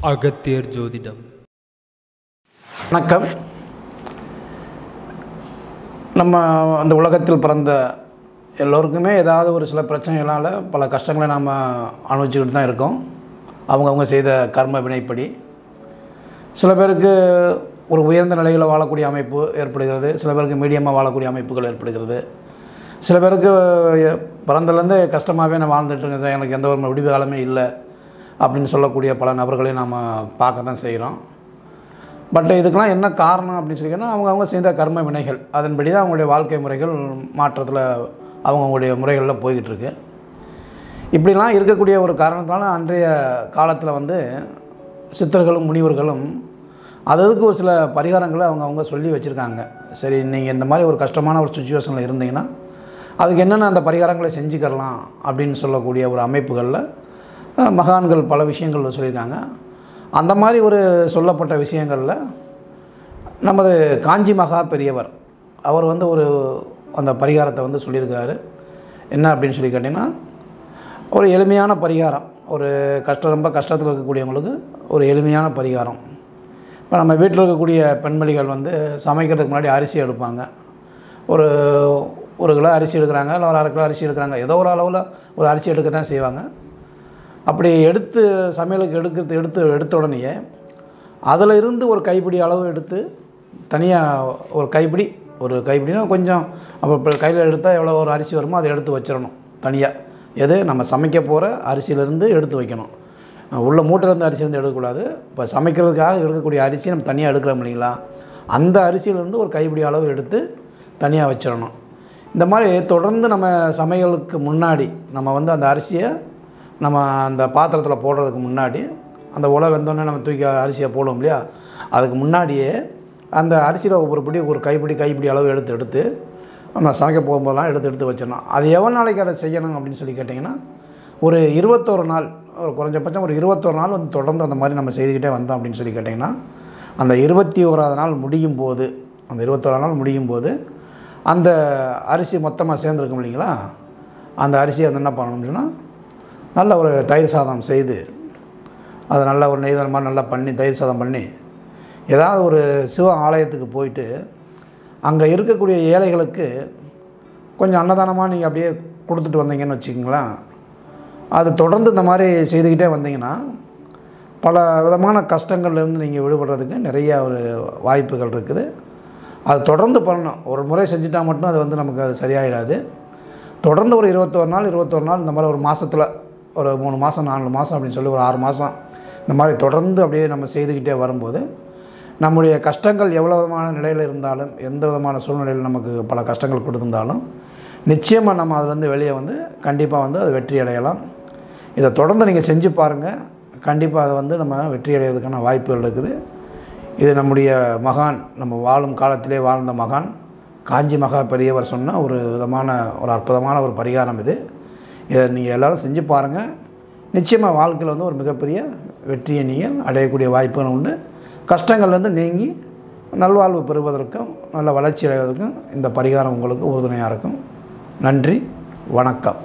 அகத்தியர் ஜோதிடம். வணக்கம். நம்ம அந்த உலகத்தில் பிறந்த எல்லோருக்குமே ஏதாவது ஒரு சில பிரச்சனைகளால் பல கஷ்டங்களை நாம் அனுபவிச்சுக்கிட்டு தான் இருக்கோம். அவங்கவுங்க செய்த கர்ம வினைப்படி. சில பேருக்கு ஒரு உயர்ந்த நிலையில் வாழக்கூடிய அமைப்பு ஏற்படுகிறது. சில பேருக்கு மீடியமாக வாழக்கூடிய அமைப்புகள் ஏற்படுகிறது. சில பேருக்கு பிறந்தலேருந்து கஷ்டமாகவே நான் வாழ்ந்துட்டுருக்கேன் சார். எனக்கு எந்த ஒரு விடிவு காலமே இல்லை. அப்படின்னு சொல்லக்கூடிய பல நபர்களையும் நாம் பார்க்க தான் செய்கிறோம் பட் இதுக்கெல்லாம் என்ன காரணம் அப்படின்னு சொல்லிங்கன்னா அவங்கவுங்க செய்த கர்ம வினைகள். அதன்படி தான் அவங்களுடைய வாழ்க்கை முறைகள் மாற்றத்தில் அவங்கவுங்களுடைய முறைகளில் போய்கிட்டு இருக்கு. இப்படிலாம் இருக்கக்கூடிய ஒரு காரணத்தினால அன்றைய காலத்தில் வந்து சித்தர்களும் முனிவர்களும் அதற்கு ஒரு சில பரிகாரங்களை அவங்க அவங்க சொல்லி வச்சுருக்காங்க. சரி நீங்கள் இந்த மாதிரி ஒரு கஷ்டமான ஒரு சுச்சுவேஷனில் இருந்தீங்கன்னா அதுக்கு என்னென்ன அந்த பரிகாரங்களை செஞ்சுக்கலாம் அப்படின்னு சொல்லக்கூடிய ஒரு அமைப்புகளில் மகான்கள் பல விஷயங்கள் சொல்லியிருக்காங்க. அந்த மாதிரி ஒரு சொல்லப்பட்ட விஷயங்களில் நமது காஞ்சி மகா பெரியவர் அவர் வந்து ஒரு அந்த பரிகாரத்தை வந்து சொல்லியிருக்காரு. என்ன அப்படின்னு சொல்லி கேட்டிங்கன்னா ஒரு எளிமையான பரிகாரம் ஒரு கஷ்டம் ரொம்ப கஷ்டத்தில் இருக்கக்கூடியவங்களுக்கு ஒரு எளிமையான பரிகாரம். இப்போ நம்ம வீட்டில் இருக்கக்கூடிய பெண்மணிகள் வந்து சமைக்கிறதுக்கு முன்னாடி அரிசி எடுப்பாங்க. ஒரு ஒரு கிலோ அரிசி எடுக்கிறாங்க இல்லை ஒரு அரை கிலோ அரிசி எடுக்கிறாங்க. ஏதோ ஒரு அளவில் ஒரு அரிசி எடுக்க தான் செய்வாங்க. அப்படி எடுத்து சமையலுக்கு எடுக்கிறது எடுத்து எடுத்த உடனேயே அதில் இருந்து ஒரு கைப்பிடி அளவு எடுத்து தனியாக ஒரு கைப்பிடி ஒரு கைப்பிடினா கொஞ்சம் அப்போ இப்போ கையில் எடுத்தால் எவ்வளோ ஒரு அரிசி வருமோ அதை எடுத்து வச்சிடணும் தனியாக எது? நம்ம சமைக்க போகிற அரிசியிலேருந்து எடுத்து வைக்கணும். உள்ள மூட்டையிலேருந்து அரிசி எடுக்கக்கூடாது. இப்போ சமைக்கிறதுக்காக எடுக்கக்கூடிய அரிசி நம்ம தனியாக எடுக்கிறோம் இல்லைங்களா? அந்த அரிசியிலேருந்து ஒரு கைப்பிடி அளவு எடுத்து தனியாக வச்சிடணும். இந்த மாதிரி தொடர்ந்து நம்ம சமையலுக்கு முன்னாடி நம்ம வந்து அந்த அரிசியை நம்ம அந்த பாத்திரத்தில் போடுறதுக்கு முன்னாடி அந்த உலை வெந்தோடனே நம்ம தூக்கி அரிசியை போடுவோம் இல்லையா? அதுக்கு முன்னாடியே அந்த அரிசியில் ஒவ்வொருபடி ஒரு கைப்பிடி கைப்பிடி அளவு எடுத்து எடுத்து நம்ம சமைக்க போகும்போதெல்லாம் எடுத்து எடுத்து வச்சிடணும். அது எவ்வளோ நாளைக்கு அதை செய்யணும் அப்படின்னு சொல்லி கேட்டிங்கன்னா ஒரு இருபத்தோரு நாள் ஒரு குறைஞ்சபட்சம் ஒரு இருபத்தோரு நாள் வந்து தொடர்ந்து அந்த மாதிரி நம்ம செய்துக்கிட்டே வந்தோம் அப்படின்னு சொல்லி கேட்டிங்கன்னா அந்த இருபத்தி ஓராவது நாள் முடியும் போது அந்த இருபத்தோராது நாள் முடியும் போது அந்த அரிசி மொத்தமாக சேர்ந்துருக்கும் இல்லைங்களா? அந்த அரிசியை வந்து என்ன பண்ணணும்னு சொன்னால் நல்ல ஒரு தயிர் சாதம் செய்து அதை நல்லா ஒரு நெய் மாதிரி நல்லா பண்ணி தயிர் சாதம் பண்ணி ஏதாவது ஒரு சிவ ஆலயத்துக்கு போயிட்டு அங்கே இருக்கக்கூடிய ஏழைகளுக்கு கொஞ்சம் அன்னதானமாக நீங்கள் அப்படியே கொடுத்துட்டு வந்தீங்கன்னு வச்சுக்கிங்களேன். அது தொடர்ந்து இந்த மாதிரி செய்துக்கிட்டே வந்தீங்கன்னா பல விதமான கஷ்டங்கள்லேருந்து நீங்கள் விடுபடுறதுக்கு நிறைய ஒரு வாய்ப்புகள் இருக்குது. அது தொடர்ந்து பண்ணணும். ஒரு முறை செஞ்சுட்டா மட்டும் அது வந்து நமக்கு அது சரியாயிடாது. தொடர்ந்து ஒரு இருபத்தோரு நாள் இருபத்தோரு நாள் இந்த மாதிரி ஒரு மாதத்தில் ஒரு மூணு மாதம் நாலு மாதம் அப்படின்னு சொல்லி ஒரு ஆறு மாதம் இந்த மாதிரி தொடர்ந்து அப்படியே நம்ம செய்துக்கிட்டே வரும்போது நம்முடைய கஷ்டங்கள் எவ்வளோ விதமான நிலையில் இருந்தாலும் எந்த விதமான சூழ்நிலையில் நமக்கு பல கஷ்டங்கள் கொடுத்திருந்தாலும் நிச்சயமாக நம்ம அதுலேருந்து வெளியே வந்து கண்டிப்பாக வந்து அது வெற்றி அடையலாம். இதை தொடர்ந்து நீங்கள் செஞ்சு பாருங்கள் கண்டிப்பாக அதை வந்து நம்ம வெற்றி அடைகிறதுக்கான வாய்ப்புகள் இருக்குது. இது நம்முடைய மகான் நம்ம வாழும் காலத்திலே வாழ்ந்த மகான் காஞ்சி மகா பெரியவர் சொன்ன ஒரு விதமான ஒரு அற்புதமான ஒரு பரிகாரம் இது. இதை நீங்கள் எல்லோரும் செஞ்சு பாருங்கள் நிச்சயமாக வாழ்க்கையில் வந்து ஒரு மிகப்பெரிய வெற்றியை நீங்கள் அடையக்கூடிய வாய்ப்புகள் உண்டு. கஷ்டங்கள்லேருந்து நீங்கி நல்வாழ்வு பெறுவதற்கும் நல்ல வளர்ச்சி அடைவதற்கும் இந்த பரிகாரம் உங்களுக்கு உறுதுணையாக இருக்கும். நன்றி வணக்கம்.